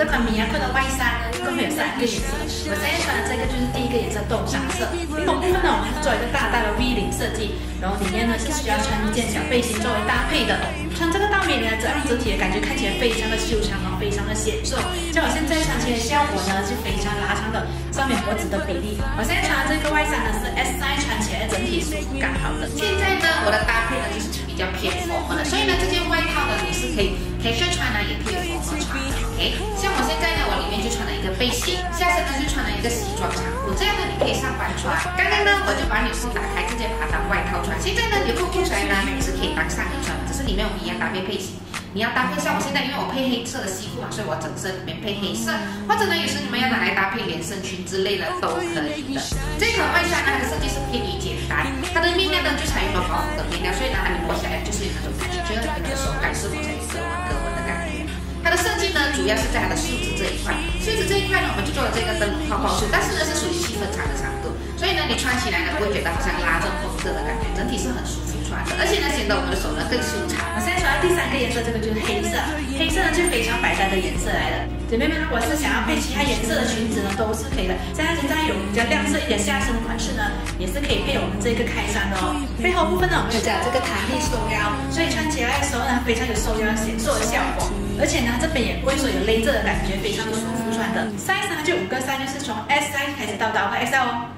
这款米亚克的外衫呢，一共有三个颜色。我现在穿的这个就是第一个颜色豆沙色。领口部分呢，我们是做一个大大的 V 领设计，然后里面呢是需要穿一件小背心作为搭配的。穿这个大 V 领呢，整整体的感觉看起来非常的修长，然后非常的显瘦。像我现在穿起来效果呢，是非常拉长的上面脖子的比例。我现在穿的这个外衫呢是 S I 穿起来整体舒服感好的。现在呢，我的搭配呢就是比较偏薄的，所以呢，这件外套呢你是可以 T 恤穿呢，也可以缝合穿，OK。下身呢就穿了一个西装长裤，这样呢你可以上班穿。刚刚呢我就把纽扣打开，直接把它当外套穿。现在呢纽扣扣起来呢，也是可以当上衣穿，只是里面我们一样搭配背心。你要搭配像我现在，因为我配黑色的西裤嘛，所以我整身里面配黑色，或者呢也是你们要拿来搭配连身裙之类的都可以的。这款外衫呢，它的设计是偏于简单，它的面料呢就采用了薄的面料，所以呢主要是在它的袖子这一块，袖子这一块呢我们就做了这个灯笼泡泡袖，但是呢是属于细分长的长度，所以呢你穿起来呢不会觉得好像拉着风色的感觉，整体是很舒服穿的，而且呢显得我们的手呢更修长。我现在穿的第三个颜色，这个就是黑色，黑色呢就非常百搭的颜色来的。姐妹们，如果是想要配其他颜色的裙子呢，都是可以的。现在现在有比较亮色一点下身的款式呢，也是可以配我们这个开衫的哦。背后部分呢，我们有加这个弹力收腰，所以穿起来的时候呢，非常有收腰显瘦的效果。而且呢，这边也不会说有勒着的感觉，非常的舒服穿的。size 呢就五个 size，就是从 S size 开始到到 XL 哦。